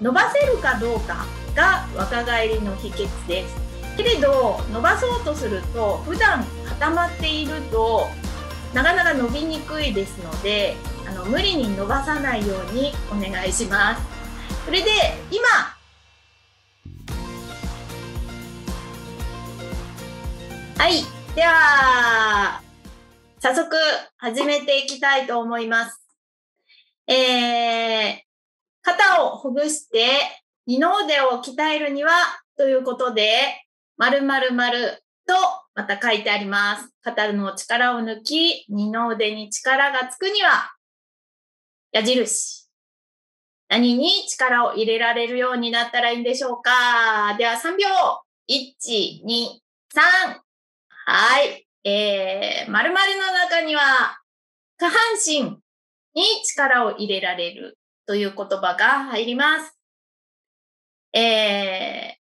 伸ばせるかどうかが若返りの秘訣です。けれど伸ばそうとすると普段固まっているとなかなか伸びにくいですのであの無理に伸ばさないようにお願いします。それで今はいでは早速始めていきたいと思います。えー、肩をほぐして二の腕を鍛えるにはということで、〇〇〇とまた書いてあります。肩の力を抜き、二の腕に力がつくには、矢印。何に力を入れられるようになったらいいんでしょうかでは3秒。1、2、3。はい。えー、〇〇の中には、下半身に力を入れられるという言葉が入ります。え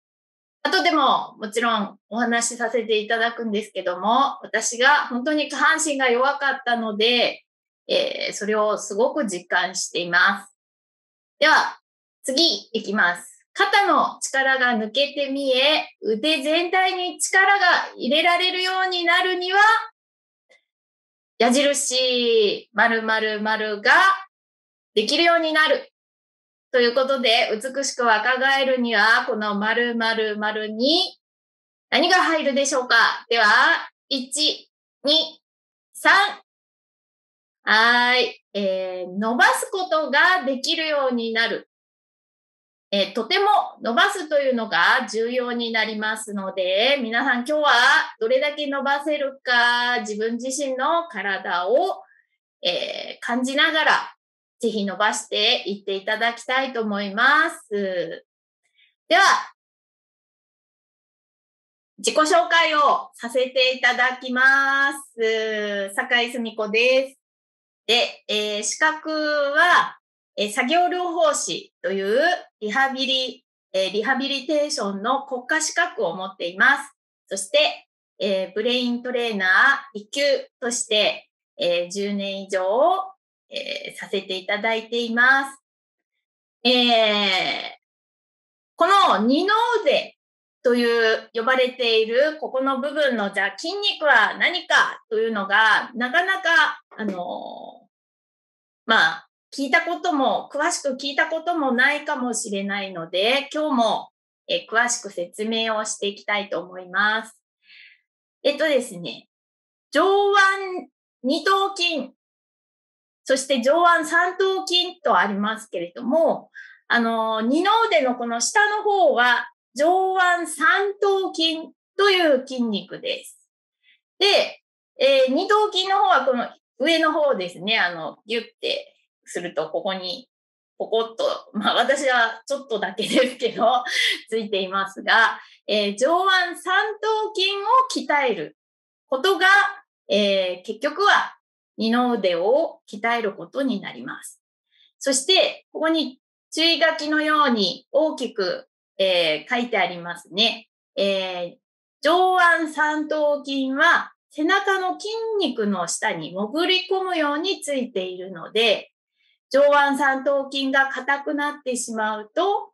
ー、後でももちろんお話しさせていただくんですけども、私が本当に下半身が弱かったので、えー、それをすごく実感しています。では、次いきます。肩の力が抜けて見え、腕全体に力が入れられるようになるには、矢印〇〇〇ができるようになる。ということで、美しく若返るには、この〇〇〇に何が入るでしょうか？では、1、2、3。はい。えー、伸ばすことができるようになる。えー、とても伸ばすというのが重要になりますので、皆さん今日はどれだけ伸ばせるか、自分自身の体を、えー、感じながら、ぜひ伸ばしていっていただきたいと思います。では、自己紹介をさせていただきます。坂井澄子です。で、えー、資格は、えー、作業療法士というリハビリ、えー、リハビリテーションの国家資格を持っています。そして、えー、ブレイントレーナー1級として、えー、10年以上、えー、させていただいています。えー、この二の腕という呼ばれているここの部分のじゃあ筋肉は何かというのがなかなかあのまあ聞いたことも詳しく聞いたこともないかもしれないので今日もえ詳しく説明をしていきたいと思います。えっとですね、上腕二頭筋そして上腕三頭筋とありますけれども、あの、二の腕のこの下の方は上腕三頭筋という筋肉です。で、えー、二頭筋の方はこの上の方ですね、あの、ギュッてするとここにポコッと、まあ私はちょっとだけですけど、ついていますが、えー、上腕三頭筋を鍛えることが、えー、結局は二の腕を鍛えることになります。そして、ここに注意書きのように大きく、えー、書いてありますね。えー、上腕三頭筋は背中の筋肉の下に潜り込むようについているので、上腕三頭筋が硬くなってしまうと、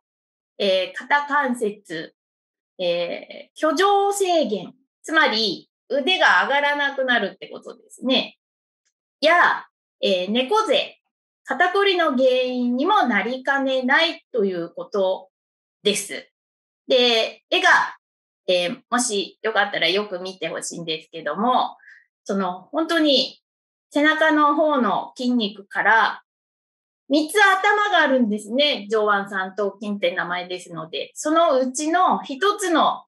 えー、肩関節、えー、居上制限、つまり腕が上がらなくなるってことですね。や、えー、猫背、肩こりの原因にもなりかねないということです。で、絵が、えー、もしよかったらよく見てほしいんですけども、その本当に背中の方の筋肉から3つ頭があるんですね。上腕三頭筋って名前ですので、そのうちの1つの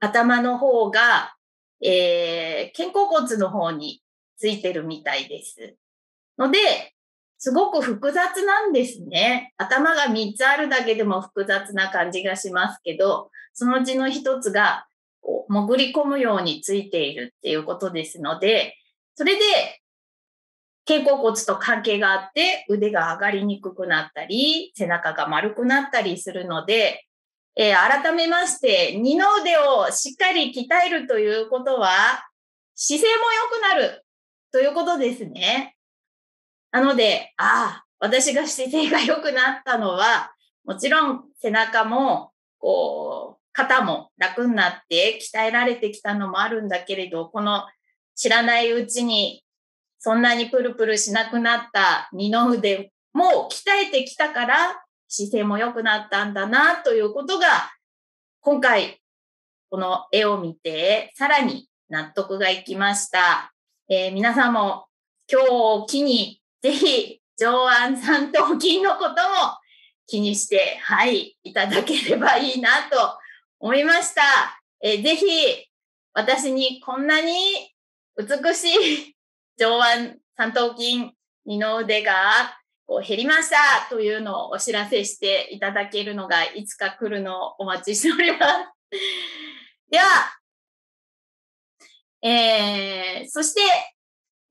頭の方が、えー、肩甲骨の方についてるみたいです。ので、すごく複雑なんですね。頭が3つあるだけでも複雑な感じがしますけど、そのうちの1つがこう潜り込むようについているっていうことですので、それで肩甲骨と関係があって腕が上がりにくくなったり、背中が丸くなったりするので、えー、改めまして、二の腕をしっかり鍛えるということは、姿勢も良くなるということですね。なので、ああ、私が姿勢が良くなったのは、もちろん背中も、こう、肩も楽になって鍛えられてきたのもあるんだけれど、この知らないうちにそんなにプルプルしなくなった二の腕も鍛えてきたから姿勢も良くなったんだなということが今回この絵を見てさらに納得がいきました。えー、皆さんも今日を機にぜひ上腕三頭筋のことも気にして、はい、いただければいいなと思いました。えー、ぜひ私にこんなに美しい上腕三頭筋二の腕がこう減りましたというのをお知らせしていただけるのがいつか来るのをお待ちしております。では、えー、そして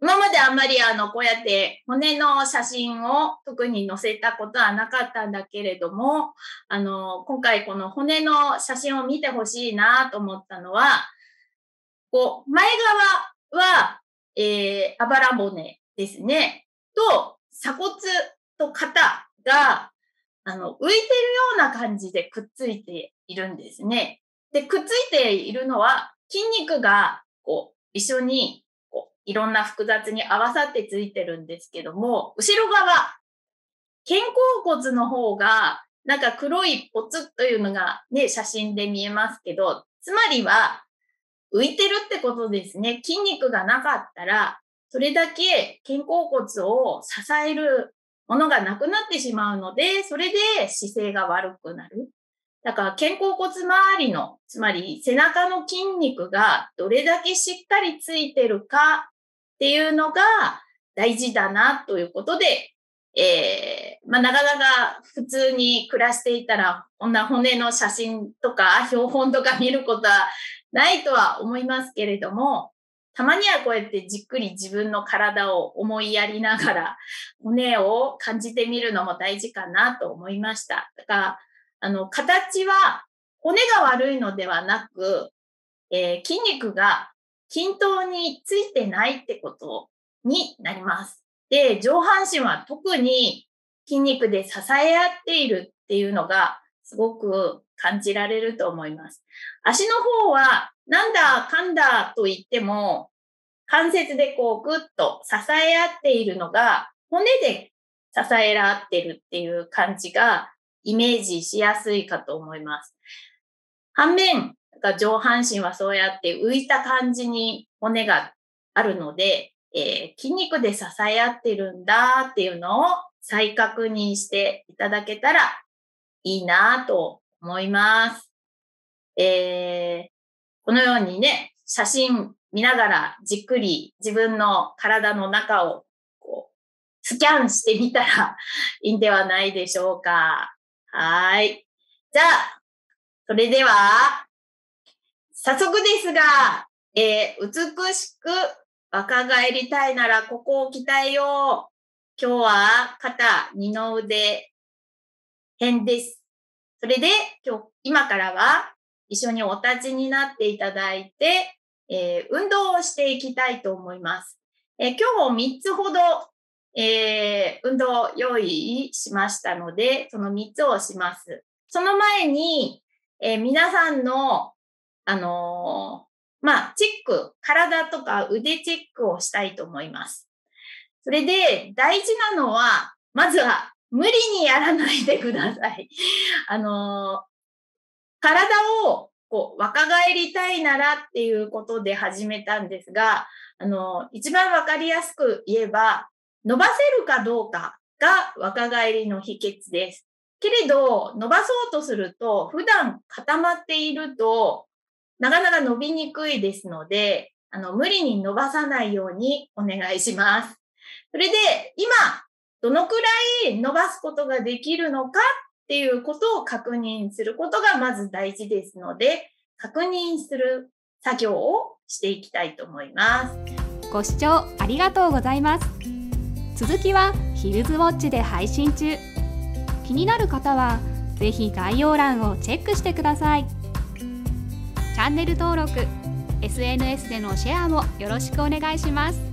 今まであんまりあの、こうやって骨の写真を特に載せたことはなかったんだけれども、あの、今回この骨の写真を見てほしいなと思ったのは、こう、前側は、えー、あばら骨ですね、と鎖骨と肩が、あの、浮いてるような感じでくっついているんですね。で、くっついているのは筋肉が、こう、一緒にこういろんな複雑に合わさってついてるんですけども、後ろ側、肩甲骨の方が、なんか黒いポツというのがね、写真で見えますけど、つまりは浮いてるってことですね。筋肉がなかったら、それだけ肩甲骨を支えるものがなくなってしまうので、それで姿勢が悪くなる。だから肩甲骨周りの、つまり背中の筋肉がどれだけしっかりついてるかっていうのが大事だなということで、えー、まあ、なかなか普通に暮らしていたら、こんな骨の写真とか標本とか見ることはないとは思いますけれども、たまにはこうやってじっくり自分の体を思いやりながら骨を感じてみるのも大事かなと思いました。だから、あの、形は骨が悪いのではなく、えー、筋肉が均等についてないってことになります。で、上半身は特に筋肉で支え合っているっていうのがすごく感じられると思います。足の方はなんだかんだと言っても関節でこうぐっと支え合っているのが骨で支え合ってるっていう感じがイメージしやすいかと思います。反面、上半身はそうやって浮いた感じに骨があるので、えー、筋肉で支え合ってるんだっていうのを再確認していただけたらいいなと思います。えー、このようにね、写真見ながらじっくり自分の体の中をこうスキャンしてみたらいいんではないでしょうか。はい。じゃあ、それでは、早速ですが、えー、美しく若返りたいならここを鍛えよう。今日は肩、二の腕編です。それで今日、今からは一緒にお立ちになっていただいて、えー、運動をしていきたいと思います。えー、今日も3つほど、えー、運動を用意しましたので、その3つをします。その前に、え皆さんのあのー、まあ、チェック、体とか腕チェックをしたいと思います。それで、大事なのは、まずは、無理にやらないでください。あの、体をこう若返りたいならっていうことで始めたんですが、あの、一番わかりやすく言えば、伸ばせるかどうかが若返りの秘訣です。けれど、伸ばそうとすると、普段固まっていると、なかなか伸びにくいですので、あの、無理に伸ばさないようにお願いします。それで、今、どのくらい伸ばすことができるのかっていうことを確認することがまず大事ですので、確認する作業をしていきたいと思います。ご視聴ありがとうございます。続きはヒルズウォッチで配信中。気になる方は、是非概要欄をチェックしてください。チャンネル登録 SNS でのシェアもよろしくお願いします